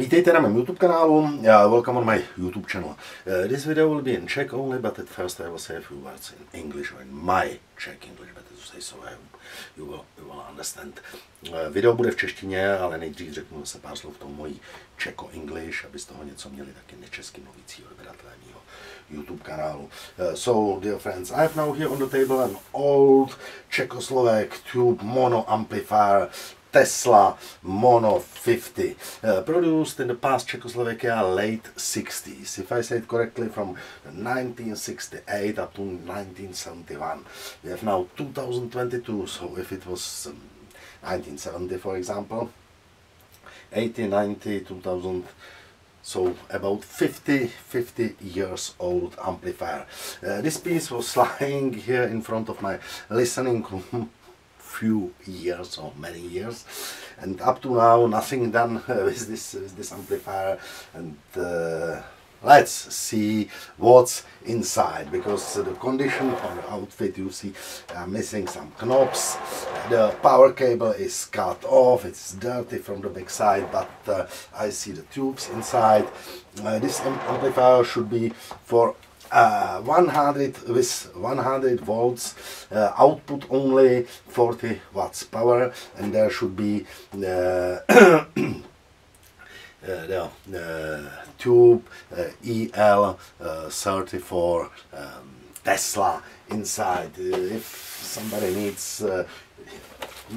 Vítejte na mém YouTube kanálu. Uh, welcome on my YouTube channel. Uh, this video will be in Czech only, but at first I will say a few words in English or in my Czech English, better to say so. I hope you will, you will understand. Uh, video bude v češtině, ale nejdřív řeknu se pár slov tomu mojí Čeko English, aby z toho něco měli taky nečesky mluvící odběratelé mýho YouTube kanálu. Uh, so, dear friends, I have now here on the table an old Czechoslovak tube mono amplifier Tesla Mono 50, uh, produced in the past Czechoslovakia late 60s, if I say it correctly, from 1968 up to 1971. We have now 2022, so if it was um, 1970, for example, 80, 90, 2000, so about 50 50 years old amplifier uh, this piece was lying here in front of my listening room few years or many years. And up to now nothing done with this with this amplifier. And uh, let's see what's inside because the condition of the outfit you see uh, missing some knobs. The power cable is cut off it's dirty from the back side but uh, I see the tubes inside. Uh, this amplifier should be for uh, 100 with 100 volts uh, output only 40 watts power and there should be uh, the uh, tube uh, EL34 um, Tesla inside. If somebody needs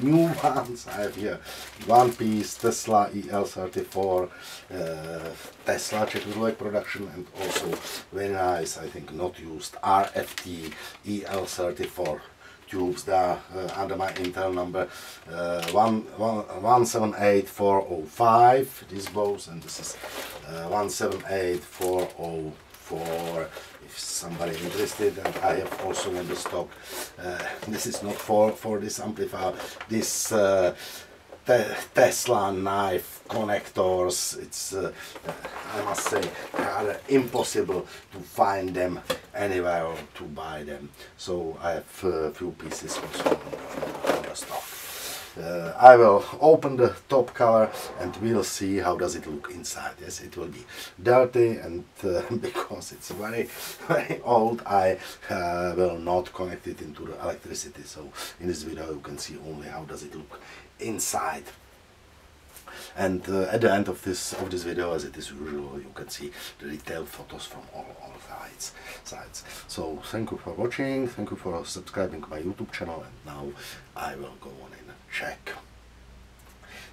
new ones. I have here one piece Tesla EL34 uh, Tesla Czechoslovak production and also very nice, I think not used RFT EL34 tubes there uh, under my Intel number uh, 178405 this both and this is uh, 178404 if somebody interested and I have also in the stock. Uh, this is not for for this amplifier. This uh, te Tesla knife connectors it's uh, I must say rather impossible to find them anywhere or to buy them. So I have a few pieces also in the stock uh, I will open the top cover and we'll see how does it look inside. Yes, it will be dirty and uh, because it's very, very old, I uh, will not connect it into the electricity. So in this video you can see only how does it look inside. And uh, at the end of this of this video, as it is usual, you can see the detailed photos from all, all sides. sides. So thank you for watching, thank you for subscribing to my YouTube channel, and now I will go on check.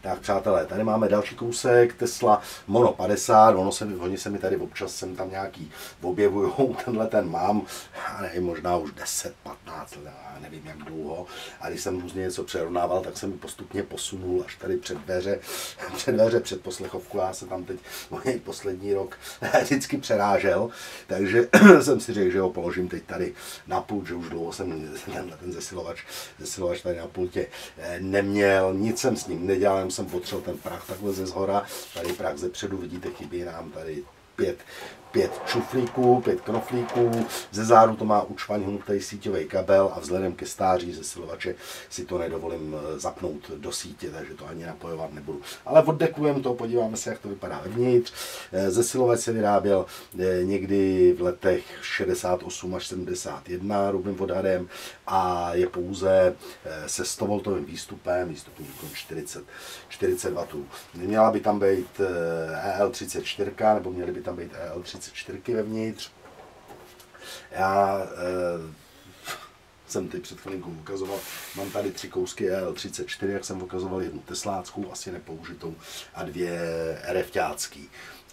Tak přátelé, tady máme další kousek Tesla Mono 50, ono se oni se mi tady občas sem tam nějaký objevujou, tenhle ten mám, já nevím, možná už 10, 15 let, já nevím jak dlouho, a když jsem různě něco přerovnával, tak jsem mi postupně posunul až tady před dveře, před dveře, před poslechovku, já se tam teď můj poslední rok vždycky přerážel, takže jsem si řekl, že ho položím teď tady na pult, že už dlouho jsem tenhle ten zesilovač, zesilovač tady na pultě eh, neměl, nic jsem s ním nedělal, jsem potřeboval ten prach takhle ze zhora, tady prach ze předu, vidíte, chybí nám tady pět, pět čuflíků, pět knoflíků, ze zádu to má učvaňhnutý síťový kabel a vzhledem ke stáří ze silovače si to nedovolím eh, zapnout do sítě, takže to ani napojovat nebudu. Ale oddekujeme to, podíváme se, jak to vypadá vevnitř. Eh, ze silovač se vyráběl eh, někdy v letech 68 až 71 hrubým odhadem a je pouze se 100 V výstupem, výstupní výkon 40, 40 W. Měla by tam být EL34 nebo měly by tam být EL30 34 vevnitř. Já e, jsem teď před chvilinkou ukazoval, mám tady tři kousky EL34, jak jsem ukazoval, jednu tesláckou, asi nepoužitou, a dvě RFťácký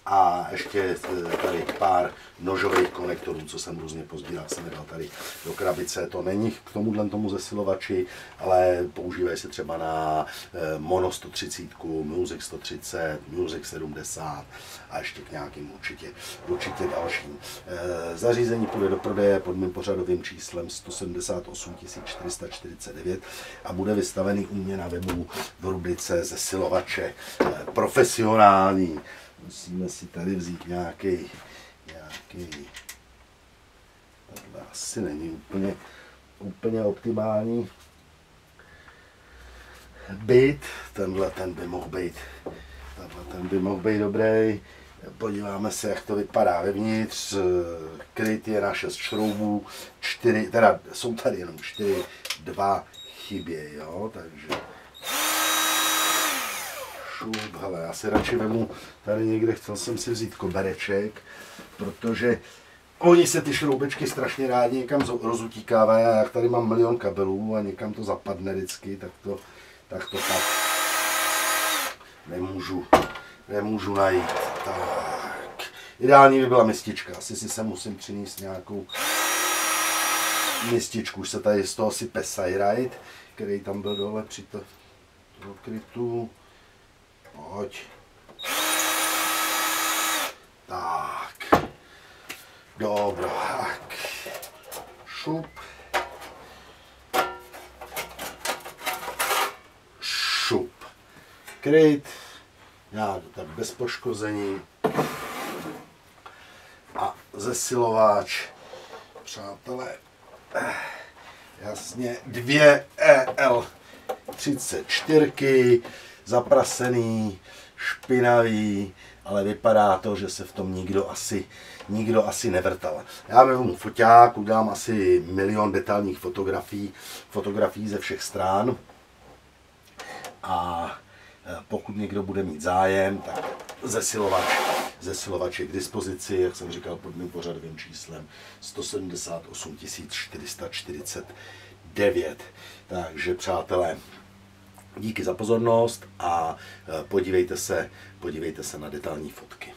a ještě eh, tady pár nožových konektorů, co jsem různě pozbíral, jsem je dal tady do krabice. To není k tomuhle tomu zesilovači, ale používají se třeba na eh, Mono 130, Music 130, Music 70 a ještě k nějakým určitě, určitě dalším. Eh, zařízení půjde do prodeje pod mým pořadovým číslem 178 449 a bude vystavený u mě na webu v rubrice zesilovače profesionální musíme si tady vzít nějaký, nějaký, tohle asi není úplně, úplně optimální byt, tenhle ten by mohl být Tenhle ten by mohl být dobrý. Podíváme se, jak to vypadá vevnitř. Kryt je na 6 šroubů, 4, teda jsou tady jenom 4, 2 chybě, jo, takže šup, hele, já si radši vemu tady někde, chtěl jsem si vzít kobereček, protože oni se ty šroubečky strašně rádi někam rozutíkávají a jak tady mám milion kabelů a někam to zapadne vždycky, tak to, tak to tak nemůžu, nemůžu najít. Tak, ideální by byla mistička, asi si se musím přinést nějakou mističku, už se tady z toho sype Cyrite, který tam byl dole při to, toho krytu. Pojď. Tak. Dobro, tak. Šup. Šup. Kryt. Já to tak bez poškození. A zesilováč. Přátelé. Jasně, dvě EL 34, zaprasený, špinavý, ale vypadá to, že se v tom nikdo asi, nikdo asi nevrtal. Já vezmu foťák, udělám asi milion detailních fotografií, fotografií ze všech stran a e, pokud někdo bude mít zájem, tak zesilovač, zesilovač je k dispozici, jak jsem říkal, pod mým pořadovým číslem 178 449. Takže přátelé, díky za pozornost a e, podívejte se, podívejte se na detailní fotky.